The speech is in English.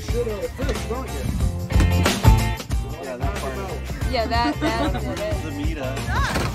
shit out of fish, don't you? Yeah, that part. Yeah, that, that, that, that.